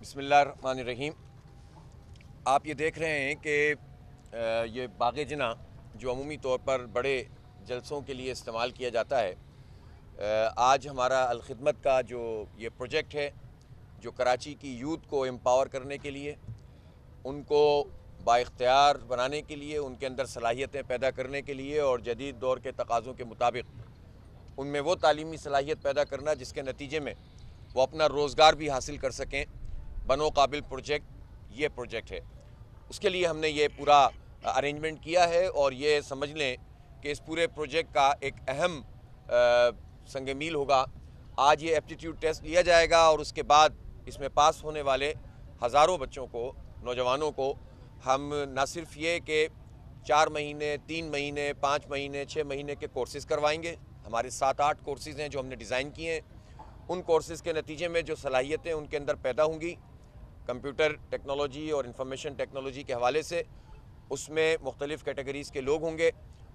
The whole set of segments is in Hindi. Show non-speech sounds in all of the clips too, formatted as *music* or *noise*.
बसमीम आप ये देख रहे हैं कि ये बाग जना जो अमूमी तौर पर बड़े जलसों के लिए इस्तेमाल किया जाता है आज हमारा अलखदमत का जो ये प्रोजेक्ट है, जो कराची की यूथ को एम्पावर करने के लिए, उनको बाख्तियार बनाने के लिए, उनके अंदर सलाहियतें पैदा करने के लिए और जदीद दौर के तकाज़ों के मुताबिक उनमें वो तालीमी सलाहियत पैदा करना जिसके नतीजे में वो अपना रोज़गार भी हासिल कर सकें। बनो काबिल प्रोजेक्ट, ये प्रोजेक्ट है। उसके लिए हमने ये पूरा अरेंजमेंट किया है और ये समझ लें कि इस पूरे प्रोजेक्ट का एक अहम संग मील होगा। आज ये एप्टीट्यूड टेस्ट लिया जाएगा और उसके बाद इसमें पास होने वाले हज़ारों बच्चों को, नौजवानों को हम न सिर्फ़ ये कि चार महीने, तीन महीने, पाँच महीने छः महीने के कोर्सेज़ करवाएँगे। हमारे सात आठ कोर्सेज़ हैं जो हमने डिज़ाइन किए हैं। उन कोर्सेज़ के नतीजे में जो सलाहियतें उनके अंदर पैदा होंगी कंप्यूटर टेक्नोलॉजी और इंफॉर्मेशन टेक्नोलॉजी के हवाले से उसमें मुख्तलिफ़ कैटेगरीज़ के लोग होंगे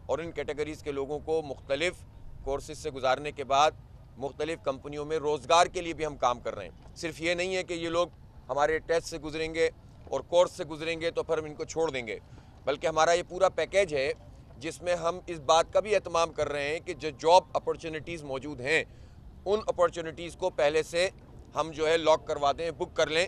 और इन कैटेगरीज़ के लोगों को मुख्तलिफ़ कोर्सेज से गुजारने के बाद मुख्तलिफ़ कंपनियों में रोज़गार के लिए भी हम काम कर रहे हैं। सिर्फ़ ये नहीं है कि ये लोग हमारे टेस्ट से गुजरेंगे और कोर्स से गुजरेंगे तो फिर हम इनको छोड़ देंगे, बल्कि हमारा ये पूरा पैकेज है जिसमें हम इस बात का भी अहतमाम कर रहे हैं कि जो जॉब अपॉर्चुनिटीज़ मौजूद हैं, उन अपॉर्चुनिटीज़ को पहले से हम जो है लॉक करवा दें, बुक कर लें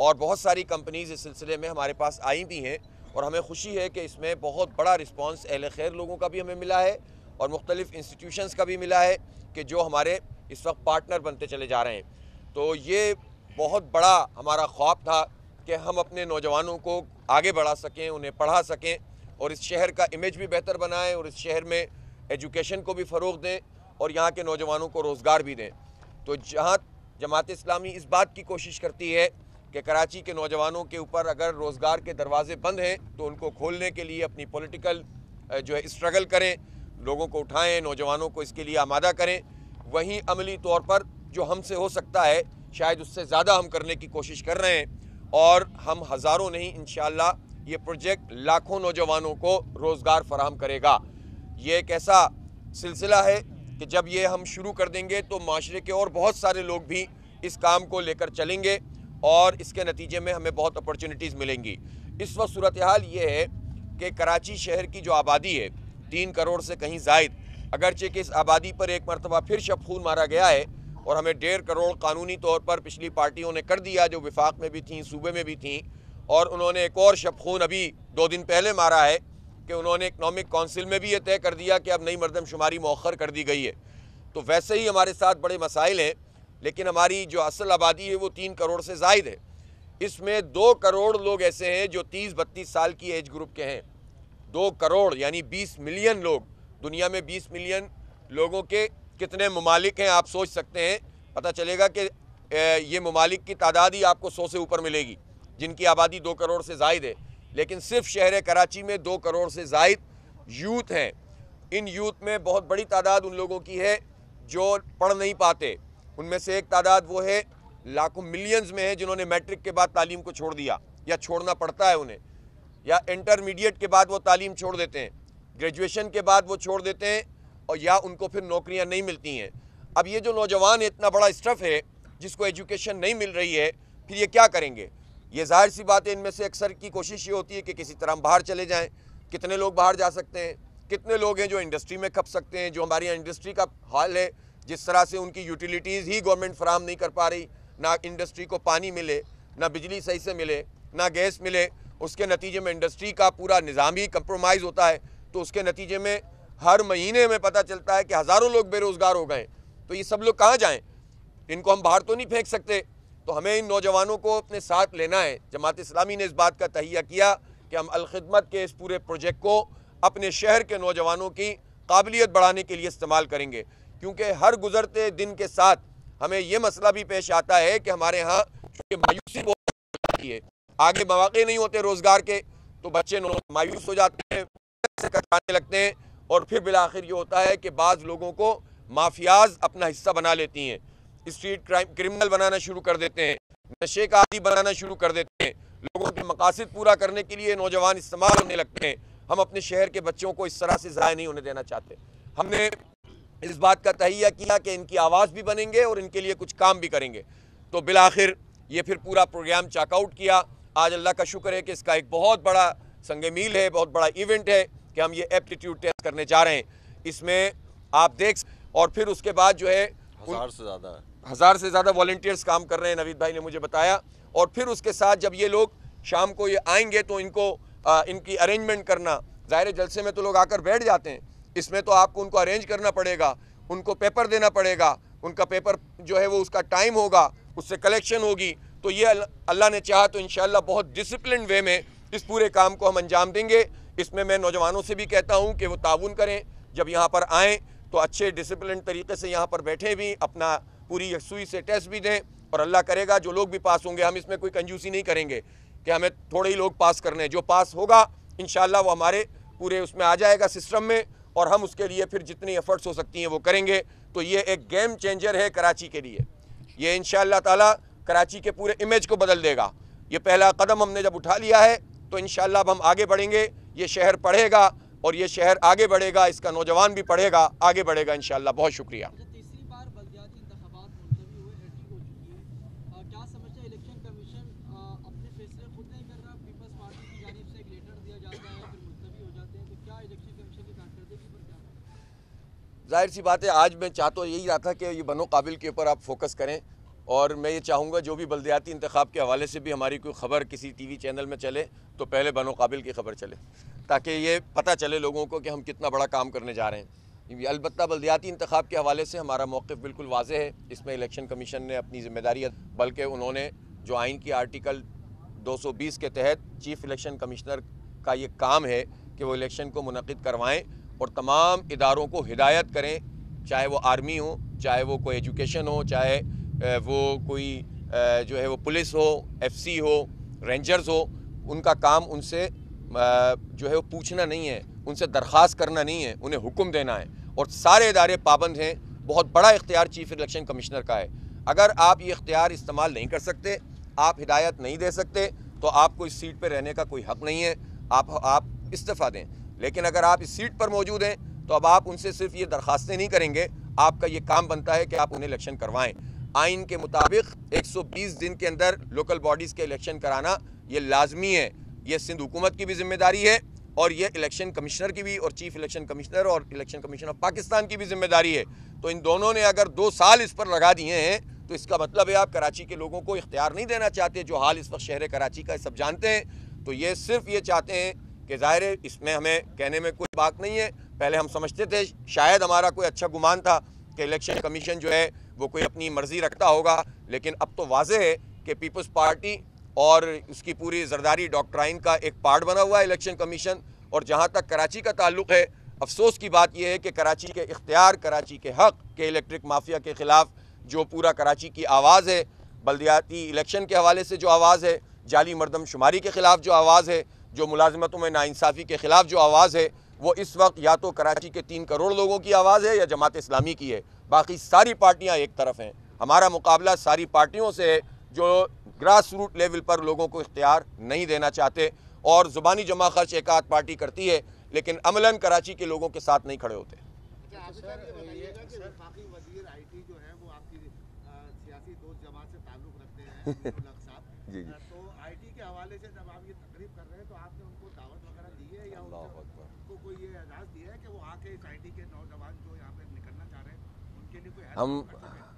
और बहुत सारी कंपनीज़ इस सिलसिले में हमारे पास आई भी हैं और हमें खुशी है कि इसमें बहुत बड़ा रिस्पॉन्स अहल खैर लोगों का भी हमें मिला है और मुख्तलिफ़ इंस्टीट्यूशंस का भी मिला है कि जो हमारे इस वक्त पार्टनर बनते चले जा रहे हैं। तो ये बहुत बड़ा हमारा ख्वाब था कि हम अपने नौजवानों को आगे बढ़ा सकें, उन्हें पढ़ा सकें और इस शहर का इमेज भी बेहतर बनाएँ और इस शहर में एजुकेशन को भी फ़रोग दें और यहाँ के नौजवानों को रोज़गार भी दें। तो जहाँ जमात इस्लामी इस बात की कोशिश करती है कि कराची के नौजवानों के ऊपर अगर रोज़गार के दरवाजे बंद हैं तो उनको खोलने के लिए अपनी पॉलिटिकल जो है स्ट्रगल करें, लोगों को उठाएँ, नौजवानों को इसके लिए आमादा करें। वहीं अमली तौर पर जो हमसे हो सकता है, शायद उससे ज़्यादा हम करने की कोशिश कर रहे हैं। और हम हज़ारों नहीं इन ये प्रोजेक्ट लाखों नौजवानों को रोज़गार फराहम करेगा। ये एक ऐसा सिलसिला है कि जब ये हम शुरू कर देंगे तो माशरे के और बहुत सारे लोग भी इस काम को लेकर चलेंगे। और इसके नतीजे में हमें बहुत अपॉर्चुनिटीज़ मिलेंगी। इस वक्त सूरत हाल ये है कि कराची शहर की जो आबादी है, तीन करोड़ से कहीं जायद, अगरचे कि इस आबादी पर एक मरतबा फिर शब खून मारा गया है और हमें डेढ़ करोड़ कानूनी तौर पर पिछली पार्टियों ने कर दिया, जो विफाक में भी थी, सूबे में भी थी, और उन्होंने एक और शब खून अभी दो दिन पहले मारा है कि उन्होंने इकनॉमिक काउंसिल में भी ये तय कर दिया कि अब नई मरदमशुमारी मौखर कर दी गई है। तो वैसे ही हमारे साथ बड़े मसाइल हैं लेकिन हमारी जो असल आबादी है वो तीन करोड़ से जायद है। इसमें दो करोड़ लोग ऐसे हैं जो तीस बत्तीस साल की एज ग्रुप के हैं। दो करोड़ यानी बीस मिलियन लोग, दुनिया में बीस मिलियन लोगों के कितने ममालिक हैं आप सोच सकते हैं। पता चलेगा कि ये ममालिक की तादाद ही आपको सौ से ऊपर मिलेगी, जिनकी आबादी दो करोड़ से जायद है। लेकिन सिर्फ़ शहर कराची में दो करोड़ से जायद यूथ हैं। इन यूथ में बहुत बड़ी तादाद उन लोगों की है जो पढ़ नहीं पाते। उनमें से एक तादाद वो है, लाखों मिलियंस में है, जिन्होंने मैट्रिक के बाद तालीम को छोड़ दिया, या छोड़ना पड़ता है उन्हें, या इंटरमीडिएट के बाद वो तालीम छोड़ देते हैं ग्रेजुएशन के बाद वो छोड़ देते हैं, और या उनको फिर नौकरियाँ नहीं मिलती हैं। अब ये जो नौजवान इतना बड़ा स्टफ़ है, जिसको एजुकेशन नहीं मिल रही है, फिर ये क्या करेंगे? ये ज़ाहिर सी बात है, इनमें से अक्सर की कोशिश ये होती है कि किसी तरह हम बाहर चले जाएँ, कितने लोग बाहर जा सकते हैं, कितने लोग हैं जो इंडस्ट्री में खप सकते हैं, जो हमारी इंडस्ट्री का हाल है जिस तरह से उनकी यूटिलिटीज़ ही गवर्नमेंट फराम नहीं कर पा रही, ना इंडस्ट्री को पानी मिले, ना बिजली सही से मिले, ना गैस मिले, उसके नतीजे में इंडस्ट्री का पूरा निज़ाम ही कंप्रोमाइज़ होता है तो उसके नतीजे में हर महीने में पता चलता है कि हज़ारों लोग बेरोज़गार हो गए तो ये सब लोग कहाँ जाएँ? इनको हम बाहर तो नहीं फेंक सकते। तो हमें इन नौजवानों को अपने साथ लेना है। जमात इस्लामी ने इस बात का तहिया किया कि हम अलखदमत के इस पूरे प्रोजेक्ट को अपने शहर के नौजवानों की काबिलियत बढ़ाने के लिए इस्तेमाल करेंगे। क्योंकि हर गुजरते दिन के साथ हमें ये मसला भी पेश आता है कि हमारे यहाँ मायूसी बहुत है, आगे मौाक़े नहीं होते रोज़गार के तो बच्चे मायूस हो जाते हैं कटाने लगते हैं और फिर बिलाखिर ये होता है कि बाज़ लोगों को माफियाज अपना हिस्सा बना लेती हैं। स्ट्रीट क्राइम क्रिमिनल बनाना शुरू कर देते हैं, नशे का आदि बनाना शुरू कर देते हैं। लोगों के मकासद पूरा करने के लिए नौजवान इस्तेमाल होने लगते हैं। हम अपने शहर के बच्चों को इस तरह से ज़ाय नहीं होने देना चाहते। हमने इस बात का तहिया किया कि इनकी आवाज़ भी बनेंगे और इनके लिए कुछ काम भी करेंगे। तो बिलाखिर ये फिर पूरा प्रोग्राम चेकआउट किया। आज अल्लाह का शुक्र है कि इसका एक बहुत बड़ा संग मील है बहुत बड़ा इवेंट है कि हम ये एप्टीट्यूड टेस्ट करने जा रहे हैं। इसमें आप देख और फिर उसके बाद जो है हज़ार से ज़्यादा हज़ार से ज़्यादा वॉल्टियर्स काम कर रहे हैं नवीद भाई ने मुझे बताया। और फिर उसके साथ जब ये लोग शाम को ये आएँगे तो इनको आ, इनकी अरेंजमेंट करना। ज़ाहिर जलसे में तो लोग आकर बैठ जाते हैं इसमें तो आपको उनको अरेंज करना पड़ेगा, उनको पेपर देना पड़ेगा, उनका पेपर जो है वो उसका टाइम होगा, उससे कलेक्शन होगी। तो ये अल्लाह ने चाहा तो इन बहुत डिसिप्लिन वे में इस पूरे काम को हम अंजाम देंगे। इसमें मैं नौजवानों से भी कहता हूँ कि वो ताउन करें, जब यहाँ पर आएँ तो अच्छे डिसिप्लिन तरीके से यहाँ पर बैठे भी, अपना पूरी यकसुई से टेस्ट भी दें, और अल्लाह करेगा, जो लोग भी पास होंगे, हम इसमें कोई कंजूसी नहीं करेंगे कि हमें थोड़े ही लोग पास करने हैं। जो पास होगा इन वो हमारे पूरे उसमें आ जाएगा सिस्टम में और हम उसके लिए फिर जितनी एफर्ट्स हो सकती हैं वो करेंगे। तो ये एक गेम चेंजर है कराची के लिए। ये इन ताला कराची के पूरे इमेज को बदल देगा। ये पहला कदम हमने जब उठा लिया है तो इन अब हम आगे बढ़ेंगे। ये शहर पढ़ेगा और ये शहर आगे बढ़ेगा, इसका नौजवान भी पढ़ेगा, आगे बढ़ेगा इन बहुत शुक्रिया। ज़ाहिर सी बात है, आज मैं चाहता यही रहा था कि ये बनो काबिल के ऊपर आप फोकस करें और मैं ये चाहूँगा जो भी बलदियाती इंतखब के हवाले से भी हमारी कोई ख़बर किसी टीवी चैनल में चले तो पहले बनो काबिल की खबर चले, ताकि ये पता चले लोगों को कि हम कितना बड़ा काम करने जा रहे हैं। अलबत् बलदियाती इंतखब के हवाले से हमारा मौक़ बिल्कुल वाज है। इसमें इलेक्शन कमीशन ने अपनी ज़िम्मेदारी बल्कि उन्होंने जो आइन की आर्टिकल 220 के तहत चीफ़ इलेक्शन कमिश्नर का ये काम है कि वो इलेक्शन को मनद करवाएँ और तमाम इदारों को हिदायत करें, चाहे वो आर्मी हो, चाहे वो कोई एजुकेशन हो, चाहे वो कोई जो है वो पुलिस हो, एफसी हो, रेंजर्स हो, उनका काम उनसे जो है वो पूछना नहीं है, उनसे दरख्वास्त करना नहीं है, उन्हें हुक्म देना है। और सारे इदारे पाबंद हैं, बहुत बड़ा इख्तियार चीफ इलेक्शन कमिश्नर का है। अगर आप ये इख्तियार इस्तेमाल नहीं कर सकते, आप हिदायत नहीं दे सकते तो आपको इस सीट पर रहने का कोई हक़ नहीं है। आप आप इस्तीफ़ा दें। लेकिन अगर आप इस सीट पर मौजूद हैं तो अब आप उनसे सिर्फ़ ये दरखास्तें नहीं करेंगे। आपका ये काम बनता है कि आप उन्हें इलेक्शन करवाएँ। आइन के मुताबिक 120 दिन के अंदर लोकल बॉडीज़ के इलेक्शन कराना, ये लाजमी है। ये सिंध हुकूमत की भी ज़िम्मेदारी है और ये इलेक्शन कमिश्नर की भी और चीफ इलेक्शन कमिश्नर और इलेक्शन कमीशन ऑफ़ पाकिस्तान की भी ज़िम्मेदारी है। तो इन दोनों ने अगर दो साल इस पर लगा दिए हैं तो इसका मतलब है आप कराची के लोगों को इख्तियार नहीं देना चाहते, जो हाल इस वक्त शहर कराची का सब जानते हैं। तो ये सिर्फ़ ये चाहते हैं कि ज़ाहिर है, इसमें हमें कहने में कोई बात नहीं है। पहले हम समझते थे, शायद हमारा कोई अच्छा गुमान था कि इलेक्शन कमीशन जो है, वो कोई अपनी मर्ज़ी रखता होगा। लेकिन अब तो वाज है कि पीपल्स पार्टी और उसकी पूरी जरदारी डॉक्ट्राइन का एक पार्ट बना हुआ है इलेक्शन कमीशन। और जहाँ तक कराची का ताल्लुक है, अफसोस की बात यह है कि कराची के इख्तियार, कराची के हक़, के इलेक्ट्रिक माफिया के ख़िलाफ़ जो पूरा कराची की आवाज़ है, बल्दियाती इलेक्शन के हवाले से जो आवाज़ है, जाली मरदम शुमारी के ख़िलाफ़ जो आवाज़ है जो मुलाजमतों में नाइंसाफ़ी के ख़िलाफ़ जो आवाज़ है वो इस वक्त या तो कराची के तीन करोड़ लोगों की आवाज़ है या जमात इस्लामी की है। बाकी सारी पार्टियाँ एक तरफ़ हैं। हमारा मुकाबला सारी पार्टियों से है जो ग्रास रूट लेवल पर लोगों को इख्तियार नहीं देना चाहते और ज़ुबानी जमा खर्च एक आध पार्टी करती है लेकिन अमलन कराची के लोगों के साथ नहीं खड़े होते। *laughs* जी जी। तकरीब कर रहे हैं तो आपने उनको दावत वगैरह दी है या उनको कोई ये एजाज़ दिया है कि वो आके आईटी के नौजवान जो यहाँ पे निकलना चाह रहे हैं उनके लिए कोई हम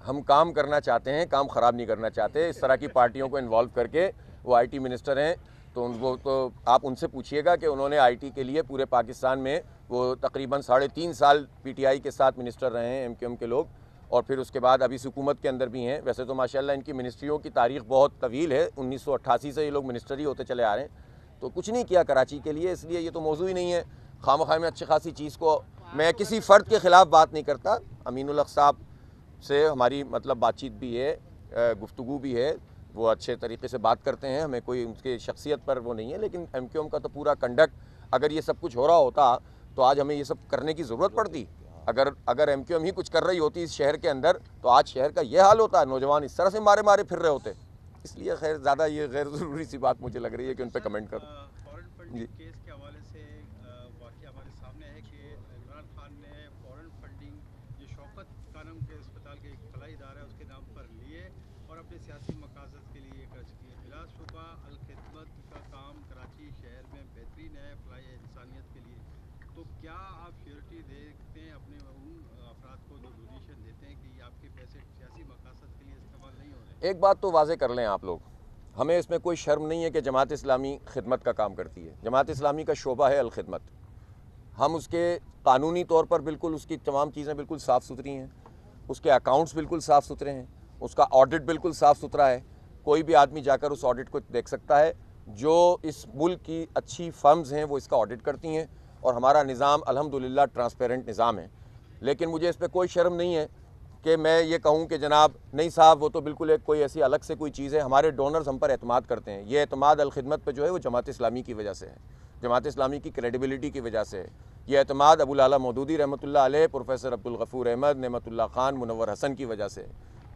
हम काम करना चाहते हैं काम ख़राब नहीं करना चाहते। इस तरह की पार्टियों को इन्वॉल्व करके वो आईटी मिनिस्टर हैं तो उनको तो आप उनसे पूछिएगा कि उन्होंने आईटी के लिए पूरे पाकिस्तान में वो तकरीबन साढ़े तीन साल पीटीआई के साथ मिनिस्टर रहे हैं एमक्यूएम के लोग। और फिर उसके बाद अभी हुकूमत के अंदर भी हैं। वैसे तो माशाल्लाह इनकी मिनिस्ट्रियों की तारीख बहुत तवील है। 1988 से ये लोग मिनिस्टर ही होते चले आ रहे हैं। तो कुछ नहीं किया कराची के लिए, इसलिए ये तो मौजू ही नहीं है। खाम खा में अच्छी खासी चीज़ को मैं किसी फ़र्द के ख़िलाफ़ बात नहीं करता। अमीन साहब से हमारी मतलब बातचीत भी है गुफ्तु भी है। वो अच्छे तरीके से बात करते हैं। हमें कोई उनके शख्सियत पर वो नहीं है, लेकिन एम का तो पूरा कंडक्ट अगर ये सब कुछ हो रहा होता तो आज हमें ये सब करने की ज़रूरत पड़ती। अगर अगर एम क्यू एम ही कुछ कर रही होती इस शहर के अंदर तो आज शहर का ये हाल होता है नौजवान इस तरह से मारे मारे फिर रहे होते। इसलिए खैर ज़्यादा ये गैर ज़रूरी सी बात मुझे लग रही है कि उन पर कमेंट करूँ। जी केस के हवाले से हमारे सामने है कि इमरान खान ने फॉरेन फंडिंग जो शौकत खानम के अस्पताल के एक फलाई इदारा है उसके नाम पर लिए और अपने सियासी मकासद के लिए तो क्या आप श्योरिटी देखते हैं, अपने उन अफराद को जो डोनेशन देते हैं कि आपके पैसे सियासी मकासद के लिए इस्तेमाल नहीं हो रहे। एक बात तो वाजे कर लें आप लोग। हमें इसमें कोई शर्म नहीं है कि जमात इस्लामी खिदमत का काम करती है। जमात इस्लामी का शोबा है अलखिदमत। हम उसके कानूनी तौर पर बिल्कुल उसकी तमाम चीज़ें बिल्कुल साफ़ सुथरी हैं। उसके अकाउंट्स बिल्कुल साफ़ सुथरे हैं। उसका ऑडिट बिल्कुल साफ़ सुथरा है। कोई भी आदमी जाकर उस ऑडिट को देख सकता है। जो इस मुल्क की अच्छी फर्म्स हैं, वो इसका ऑडिट करती हैं। और हमारा निज़ाम अलहमदिल्ला ट्रांसपेरेंट निज़ाम है। लेकिन मुझे इस पर कोई शर्म नहीं है कि मैं ये कहूँ कि जनाब, नहीं साहब, वो तो बिल्कुल एक कोई ऐसी अलग से कोई चीज़ है। हमारे डोनर्स हम पर अतमाद करते हैं। ये अतमाद अलखिदमत पर जो है वो जमात इस्लामी की वजह से है। जमात इस्लामी की क्रेडिबिलिटी की वजह से है। ये अतमाद अबुल आला मौदूदी रहमत प्रोफेसर अब्दुलगफ़ूर अहमद नमतुल्ला ख़ान मुनवर हसन की वजह से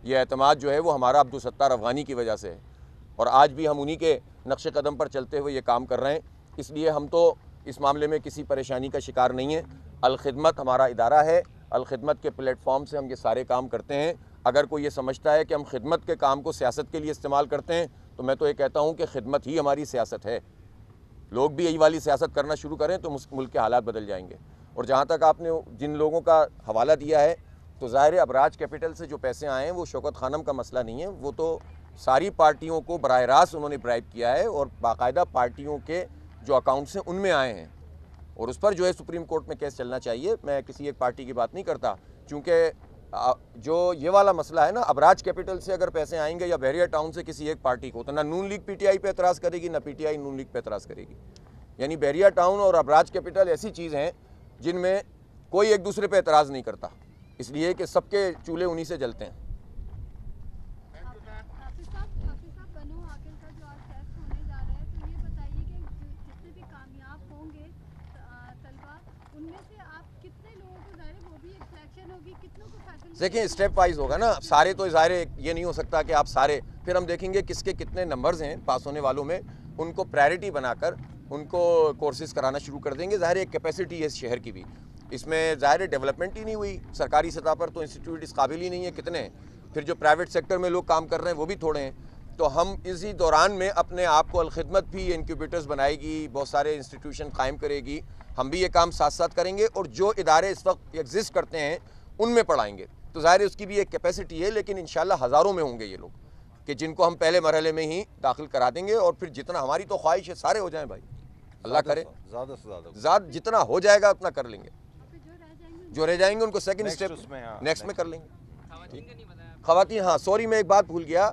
ये अतमाद जो है वो हमारा अब्दुलसत्तार अफ़गानी की वजह से है। और आज भी हम उन्हीं के नक्श कदम पर चलते हुए ये काम कर रहे हैं। इसलिए हम तो इस मामले में किसी परेशानी का शिकार नहीं है। अलखदमत हमारा इदारा है। अलखिदमत के प्लेटफॉर्म से हम ये सारे काम करते हैं। अगर कोई ये समझता है कि हम खिदमत के काम को सियासत के लिए इस्तेमाल करते हैं तो मैं तो ये कहता हूँ कि खिदमत ही हमारी सियासत है। लोग भी यही वाली सियासत करना शुरू करें तो मुल्क के हालात बदल जाएँगे। और जहाँ तक आपने जिन लोगों का हवाला दिया है तो ज़ाहिर अब राज कैपिटल से जो पैसे आए हैं, वो शौकत खानम का मसला नहीं है। वो तो सारी पार्टियों को बरह रास्त उन्होंने ब्राइब किया है और बाकायदा पार्टियों के जो अकाउंट्स हैं, उनमें आए हैं। और उस पर जो है सुप्रीम कोर्ट में केस चलना चाहिए। मैं किसी एक पार्टी की बात नहीं करता। क्योंकि जो ये वाला मसला है ना अबराज कैपिटल से अगर पैसे आएँगे या बहरिया टाउन से किसी एक पार्टी को तो ना नून लीग पीटीआई पे एतराज़ करेगी, ना पीटीआई नून लीग पे एतराज़ करेगी। यानी बहरिया टाउन और अबराज कैपिटल ऐसी चीज़ हैं, जिनमें कोई एक दूसरे पे एतराज़ नहीं करता। इसलिए कि सबके चूल्हे उन्हीं से जलते हैं। देखिए स्टेप वाइज होगा ना, सारे तो ज़ाहिर ये नहीं हो सकता कि आप सारे, फिर हम देखेंगे किसके कितने नंबर्स हैं पास होने वालों में, उनको प्रायोरिटी बनाकर उनको कोर्सेज कराना शुरू कर देंगे। ज़ाहिर एक कैपेसिटी है इस शहर की भी। इसमें ज़ाहिर डेवलपमेंट ही नहीं हुई, सरकारी सतह पर तो इंस्टीट्यूट इस काबिल ही नहीं है कितने। फिर जो प्राइवेट सेक्टर में लोग काम कर रहे हैं, वो भी थोड़े हैं। तो हम इसी दौरान में अपने आप को अलखदमत भी इंक्यूबेटर्स बनाएगी, बहुत सारे इंस्टीट्यूशन कायम करेगी। हम भी ये काम साथ साथ करेंगे और जो इदारे इस वक्त एग्जिस्ट करते हैं, उनमें पढ़ाएँगे। तो ज़ाहिर उसकी भी एक कैपेसिटी है लेकिन इन हज़ारों में होंगे ये लोग कि जिनको हम पहले मरहले में ही दाखिल करा देंगे और फिर जितना हमारी तो ख्वाहिश है सारे हो जाएँ भाई। अल्लाह करे। ज़्यादा से ज़्यादा। ज़्यादा जितना हो जाएगा उतना कर लेंगे। जो रह जाएँगे उनको सेकंड स्टेप नेक्स्ट में कर लेंगे। खातन हाँ सॉरी मैं एक बात भूल गया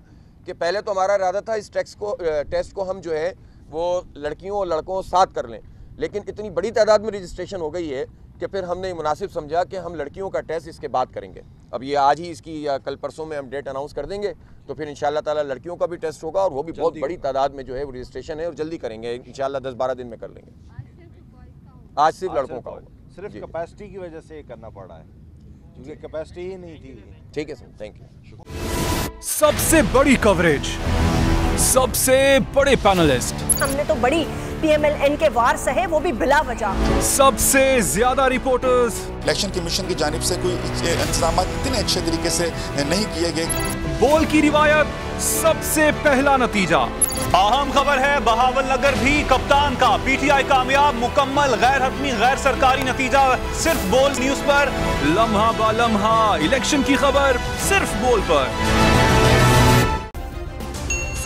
कि पहले तो हमारा इरादा था इस टेक्स को टेस्ट को हम जो है वो लड़कियों और लड़कों साथ कर लें। लेकिन इतनी बड़ी तादाद में रजिस्ट्रेशन हो गई है कि फिर हमने मुनासिब समझा कि हम लड़कियों का टेस्ट इसके बाद करेंगे। अब ये आज ही इसकी या कल परसों में हम डेट अनाउंस कर देंगे तो फिर इन ताला लड़कियों का भी टेस्ट होगा और वो भी बहुत बड़ी तादाद में जो है वो रजिस्ट्रेशन है और जल्दी करेंगे। इन दस बारह दिन में कर लेंगे। आज सिर्फ़ लड़कों का होगा। सिर्फ़ कैपेसिटी की वजह से करना पड़ रहा है क्योंकि कैपेसिटी ही नहीं थी। ठीक है सर थैंक यू सबसे बड़ी कवरेज सबसे बड़े पैनलिस्ट। हमने तो बड़ी पीएमएलएन के वार सहे वो भी बिला वजह। सबसे ज़्यादा रिपोर्टर्स। इलेक्शन कमीशन की जानब से कोई इंतज़ाम इतने अच्छे तरीके से नहीं किए गए। बोल की रिवायत सबसे पहला नतीजा। अहम खबर है बहावल नगर भी कप्तान का। पीटीआई कामयाब मुकम्मल गैर हतमी गैर सरकारी नतीजा। सिर्फ़ बोल न्यूज़ पर। लम्हा बा लम्हा इलेक्शन की खबर सिर्फ़ बोल पर।